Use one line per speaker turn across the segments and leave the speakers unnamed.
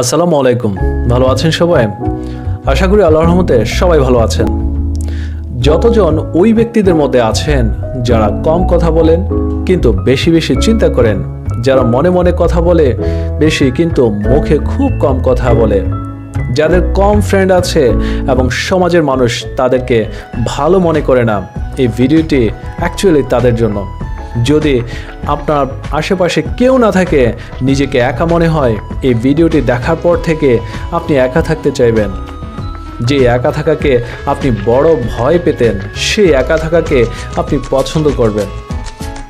আসসালামু আলাইকুম। ভালো আছেন সবাই? আশা করি আল্লাহর রহমতে সবাই ভালো আছেন। যতজন ওই ব্যক্তিদের মধ্যে আছেন, যারা কম কথা বলেন, কিন্তু বেশি বেশি চিন্তা করেন, যারা মনে মনে কথা বলে, বেশি কিন্তু মুখে খুব কম কথা বলে। যাদের কম ফ্রেন্ড আছে এবং সমাজের মানুষ তাদেরকে ভালো মনে করে না, এই ভিডিওটি অ্যাকচুয়ালি তাদের জন্য। যদি আপনার আশেপাশে কেউ না থাকে, নিজেকে একা মনে হয়, এই ভিডিওটি দেখার পর থেকে আপনি একা থাকতে চাইবেন। যে একা থাকাকে আপনি বড় ভয় পেতেন সেই একা থাকাকে আপনি পছন্দ করবেন।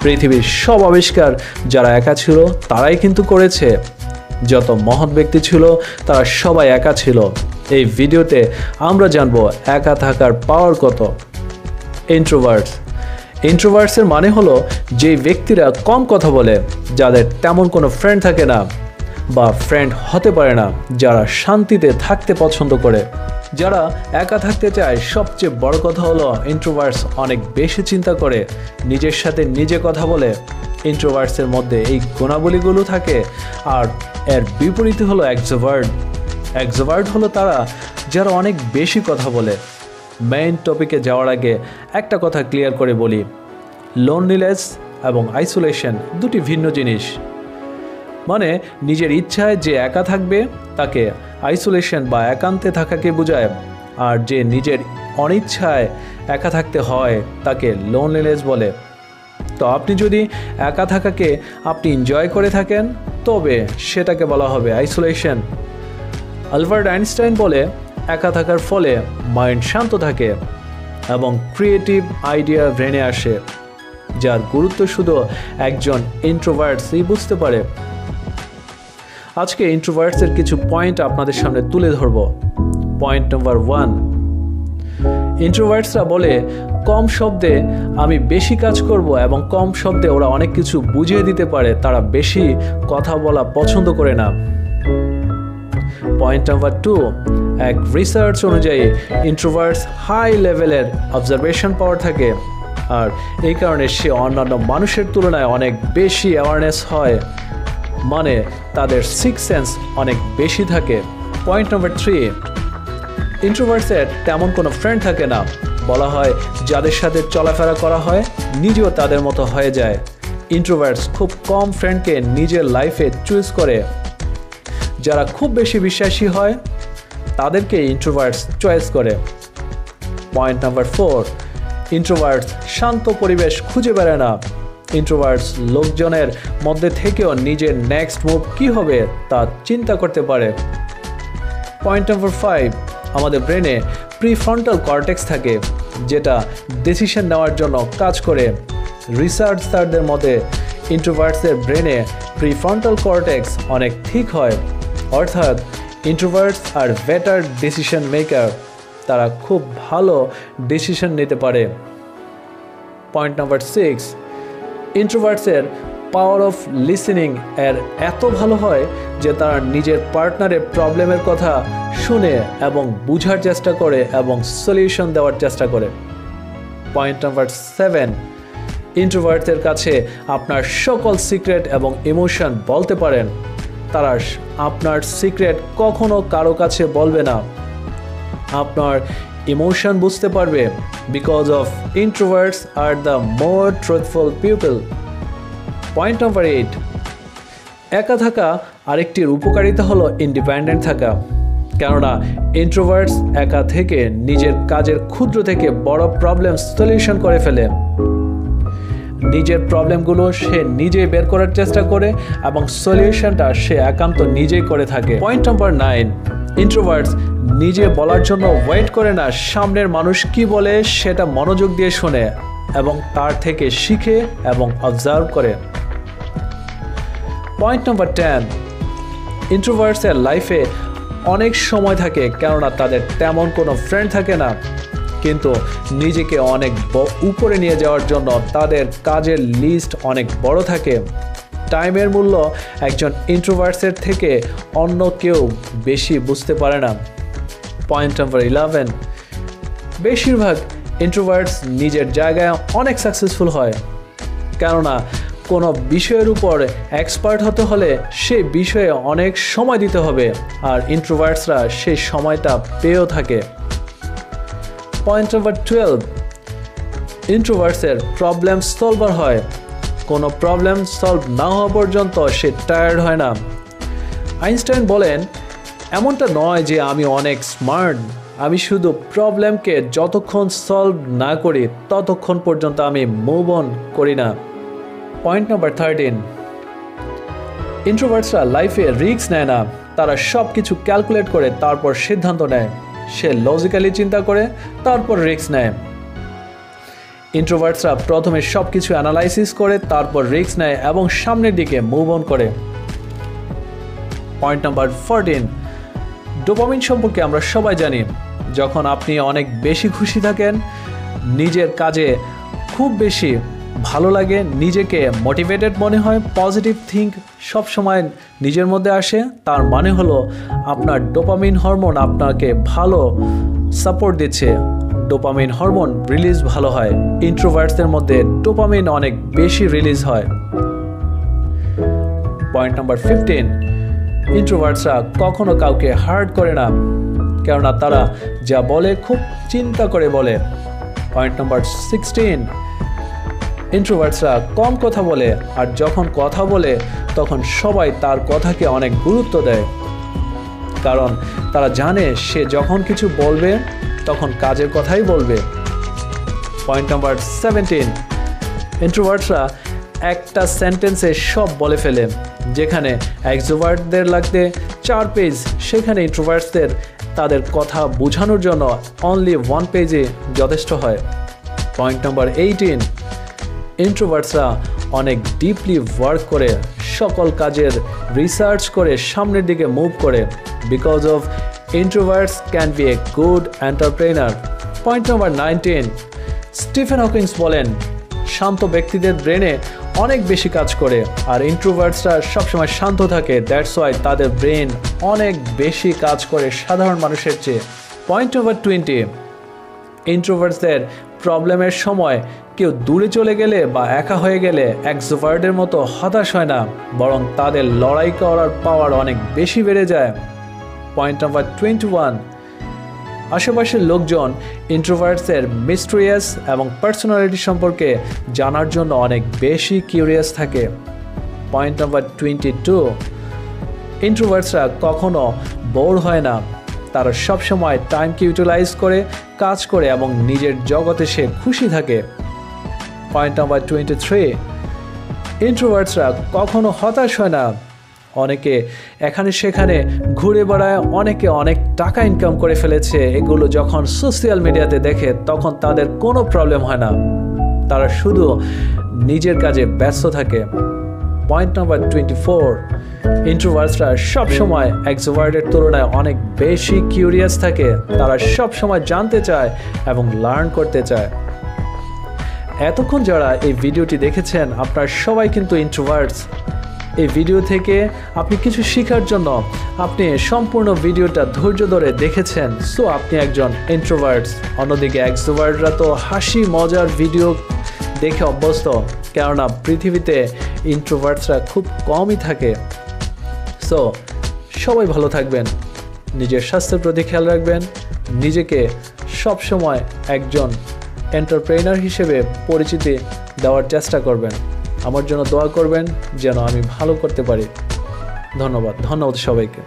পৃথিবীর সব আবিষ্কার যারা একা ছিল, তারাই কিন্তু করেছে। যত মহৎ ব্যক্তি ছিল, তারা সবাই একা ছিল। এই ভিডিওতে আমরা জানব একা থাকার পাওয়ার কত। ইন্ট্রোভার্টস ইন্ট্রোভার্টসের মানে হলো যে ব্যক্তিরা কম কথা বলে, যাদের তেমন কোনো ফ্রেন্ড থাকে না বা ফ্রেন্ড হতে পারে না, যারা শান্তিতে থাকতে পছন্দ করে। যারা একা থাকতে চায়, সবচেয়ে বড় কথা হলো ইন্ট্রোভার্স অনেক বেশি চিন্তা করে, নিজের সাথে নিজে কথা বলে। ইন্ট্রোভার্সের মধ্যে এই গুণাবলীগুলো থাকে আর এর বিপরীতে হলো এক্সোভার্ড এক্সোভার্ড হলো তারা যারা অনেক বেশি কথা বলে মেইন টপিকে যাওয়ার আগে একটা কথা ক্লিয়ার করে বলি। লোনলিনেস এবং আইসোলেশন দুটি ভিন্ন জিনিস। মানে নিজের ইচ্ছায় যে একা থাকবে, তাকে আইসোলেশন বা একান্তে থাকাকে বোঝায়। আর যে নিজের অনিচ্ছায় একা থাকতে হয়, তাকে লোনলিনেস বলে। তো আপনি যদি একা থাকাকে আপনি এনজয় করে থাকেন, তবে সেটাকে বলা হবে আইসোলেশন আলবার্ট আইনস্টাইন বলে একা থাকার ফলে মাইন্ড শান্ত থাকে এবং ক্রিয়েটিভ আইডিয়া ব্রেনে আসে, যার গুরুত্ব শুধু একজন ইন্ট্রোভার্টসই বুঝতে পারে। আজকে ইন্ট্রোভার্টসের কিছু পয়েন্ট আপনাদের সামনে তুলে ধরব। পয়েন্ট নাম্বার ওয়ান ইন্ট্রোভার্টসরা বলে, কম শব্দে আমি বেশি কাজ করব এবং কম শব্দে ওরা অনেক কিছু বুঝিয়ে দিতে পারে, তারা বেশি কথা বলা পছন্দ করে না। পয়েন্ট নাম্বার টু এক রিসার্চ অনুযায়ী ইন্ট্রোভার্টস হাই লেভেলের অবজারভেশন পাওয়ার থাকে। আর এই কারণে সে অন্যান্য মানুষের তুলনায় অনেক বেশি অ্যাওয়ারনেস হয়। মানে তাদের সিক্স সেন্স অনেক বেশি থাকে। পয়েন্ট নাম্বার থ্রি ইন্ট্রোভার্টসের তেমন কোনো ফ্রেন্ড থাকে না। বলা হয় যাদের সাথে চলাফেরা করা হয়, নিজেও তাদের মতো হয়ে যায়। ইন্ট্রোভার্টস খুব কম ফ্রেন্ডকে নিজের লাইফে চুজ করে। যারা খুব বেশি বিশ্বাসী হয়, তাদেরকে ইন্ট্রোভার্টস চয়েস করে। পয়েন্ট নাম্বার ফোর ইন্ট্রোভার্টস শান্ত পরিবেশ খুঁজে বেড়ায় না। ইন্ট্রোভার্টস লোকজনের মধ্যে থেকেও নিজের নেক্সট মুভ কী হবে তা চিন্তা করতে পারে। পয়েন্ট নাম্বার ফাইভ আমাদের ব্রেনে প্রিফ্রন্টাল কর্টেক্স থাকে, যেটা ডিসিশন নেওয়ার জন্য কাজ করে। রিসার্চারদের মতে ইন্ট্রোভার্টসের ব্রেনে প্রিফ্রন্টাল কর্টেক্স অনেক ঠিক হয়। অর্থাৎ ইন্ট্রোভার্টস আর বেটার ডিসিশন মেকার তারা খুব ভালো ডিসিশন নিতে পারে। পয়েন্ট নাম্বার সিক্স ইন্ট্রোভার্টসের পাওয়ার অফ লিসেনিং এর এত ভালো হয় যে তারা নিজের পার্টনারের প্রবলেমের কথা শুনে এবং বুঝার চেষ্টা করে এবং সলিউশন দেওয়ার চেষ্টা করে। পয়েন্ট নাম্বার সেভেন ইন্ট্রোভার্টসের কাছে আপনার সকল সিক্রেট এবং ইমোশন বলতে পারেন। তারা আপনার সিক্রেট কখনো কারও কাছে বলবে না। আপনার ইমোশন বুঝতে পারবে because of introverts R the more truthful people point number eight একা থাকা আরেকটির উপকারিতা হলো ইন্ডিপেন্ডেন্ট থাকা। কেননা ইন্ট্রোভার্টস একা থেকে নিজের কাজের ক্ষুদ্র থেকে বড় প্রবলেম সলিউশন করে ফেলে। নিজের প্রবলেমগুলো সে নিজে বের করার চেষ্টা করে এবং সলিউশনটা সে একান্ত নিজেই করে থাকে। পয়েন্ট নাম্বার নাইন ইন্ট্রোভার্টস নিজে বলার জন্য ওয়েট করে না সামনের মানুষ কি বলে সেটা মনোযোগ দিয়ে শোনে এবং তার থেকে শিখে এবং অবজার্ভ করে। পয়েন্ট নাম্বার টেন ইন্ট্রোভার্টসের লাইফে অনেক সময় থাকে কেননা তাদের তেমন কোনো ফ্রেন্ড থাকে না। কিন্তু নিজেকে অনেক উপরে নিয়ে যাওয়ার জন্য তাদের কাজের লিস্ট অনেক বড় থাকে। টাইমের মূল্য একজন ইন্ট্রোভার্সের থেকে অন্য কেউ বেশি বুঝতে পারে না। পয়েন্ট নাম্বার ইলেভেন বেশিরভাগ ইন্ট্রোভার্টস নিজের জায়গায় অনেক সাকসেসফুল হয়। কেননা কোনো বিষয়ের উপর এক্সপার্ট হতে হলে সেই বিষয়ে অনেক সময় দিতে হবে, আর ইন্ট্রোভার্টসরা সেই সময়টা পেয়েও থাকে। পয়েন্ট নাম্বার টুয়েলভ ইন্ট্রোভার্টসের প্রবলেম সলভার হয়। কোনো প্রবলেম সলভ না হওয়া পর্যন্ত সে টায়ার্ড হয় না। আইনস্টাইন বলেন, এমনটা নয় যে আমি অনেক স্মার্ট আমি শুধু প্রবলেমকে যতক্ষণ সলভ না করি, ততক্ষণ পর্যন্ত আমি মুভ অন করি না। পয়েন্ট নাম্বার থার্টিন ইন্ট্রোভার্টসরা লাইফে রিস্ক নেয় না। তারা সব কিছু ক্যালকুলেট করে, তারপর সিদ্ধান্ত নেয়। সে লজিক্যালি চিন্তা করে, তারপর রিস্ক নেয়। ইন্ট্রোভার্টসরা প্রথমে সব কিছু অ্যানালাইসিস করে, তারপর রিস্ক নেয় এবং সামনের দিকে মুভ অন করে। পয়েন্ট নাম্বার ফোরটিন ডোপামিন সম্পর্কে আমরা সবাই জানি, যখন আপনি অনেক বেশি খুশি থাকেন, নিজের কাজে খুব বেশি ভালো লাগে, নিজেকে মোটিভেটেড মনে হয় পজিটিভ থিঙ্ক সবসময় নিজের মধ্যে আসে। তার মানে হলো আপনার ডোপামিন হরমোন আপনাকে ভালো সাপোর্ট দিচ্ছে। ডোপামিন হরমোন রিলিজ ভালো হয়। ইন্ট্রোভার্টসদের মধ্যে ডোপামিন অনেক বেশি রিলিজ হয়। পয়েন্ট নাম্বার ফিফটিন ইন্ট্রোভার্টসরা কখনো কাউকে হার্ট করে না, কেননা তারা যা বলে খুব চিন্তা করে বলে। পয়েন্ট নাম্বার সিক্সটিন ইন্ট্রোভার্টসরা কম কথা বলে আর যখন কথা বলে, তখন সবাই তার কথাকে অনেক গুরুত্ব দেয়। কারণ তারা জানে সে যখন কিছু বলবে, তখন কাজের কথাই বলবে। পয়েন্ট নাম্বার সেভেন্টিন ইন্ট্রোভার্টসরা একটা সেন্টেন্সে সব বলে ফেলে, যেখানে এক্সোভার্টদের লাগতে চার পেজ সেখানে ইন্ট্রোভার্টসদের তাদের কথা বোঝানোর জন্য অনলি ওয়ান পেজে যথেষ্ট হয়। পয়েন্ট নাম্বার এইটিন ইন্ট্রোভার্টসরা অনেক ডিপলি ওয়ার্ক করে, সকল কাজের রিসার্চ করে, সামনের দিকে মুভ করে। Because of introverts can be a good entrepreneur point number nineteen Stephen Hawkings বলেন, শান্ত ব্যক্তিদের ব্রেনে অনেক বেশি কাজ করে, আর ইন্ট্রোভার্টসরা সবসময় শান্ত থাকে। দ্যাটস ওয়াই তাদের ব্রেন অনেক বেশি কাজ করে সাধারণ মানুষের চেয়ে। পয়েন্ট নাম্বার টোয়েন্টি ইন্ট্রোভার্টসদের প্রবলেমের সময় কেউ দূরে চলে গেলে বা একা হয়ে গেলে এক্সোভার্টের মতো হতাশ হয় না, বরং তাদের লড়াই করার পাওয়ার অনেক বেশি বেড়ে যায়। পয়েন্ট নাম্বার টোয়েন্টি ওয়ান আশেপাশের লোকজন ইন্ট্রোভার্টসের মিস্ট্রিয়াস এবং পার্সোনালিটি সম্পর্কে জানার জন্য অনেক বেশি কিউরিয়াস থাকে। পয়েন্ট নাম্বার টোয়েন্টি টু ইন্ট্রোভার্টসরা কখনো বোর হয় না তারা সবসময় টাইমকে ইউটিলাইজ করে, কাজ করে এবং নিজের জগতে সে খুশি থাকে। পয়েন্ট নাম্বার টোয়েন্টি থ্রি ইন্ট্রোভার্টসরা কখনো হতাশ হয় না। অনেকে এখানে সেখানে ঘুরে বেড়ায়, অনেকে অনেক টাকা ইনকাম করে ফেলেছে। এগুলো যখন সোশ্যাল মিডিয়াতে দেখে, তখন তাদের কোনো প্রবলেম হয় না। তারা শুধু নিজের কাজে ব্যস্ত থাকে। পয়েন্ট নাম্বার টোয়েন্টি ফোর ইন্ট্রোভার্সরা সবসময় এক্সোভার্টের তুলনায় অনেক বেশি কিউরিয়াস থাকে। তারা সবসময় জানতে চায় এবং লার্ন করতে চায়। এতক্ষণ যারা এই ভিডিওটি দেখেছেন, আপনার সবাই কিন্তু ইন্ট্রোভার্টস এই ভিডিও থেকে আপনি কিছু শেখার জন্য আপনি সম্পূর্ণ ভিডিওটা ধৈর্য ধরে দেখেছেন। সো আপনি একজন ইন্ট্রোভার্টস অন্যদিকে এক্সোভার্টরা তো হাসি মজার ভিডিও দেখে অভ্যস্ত। কেননা পৃথিবীতে ইন্ট্রোভার্টসরা খুব কমই থাকে। সো সবাই ভালো থাকবেন। নিজের স্বাস্থ্যের প্রতি খেয়াল রাখবেন। নিজেকে সবসময় একজন এন্টারপ্রেনার হিসেবে পরিচিতি দেওয়ার চেষ্টা করবেন। আমার জন্য দোয়া করবেন যেন আমি ভালো করতে পারি। ধন্যবাদ। ধন্যবাদ সবাইকে।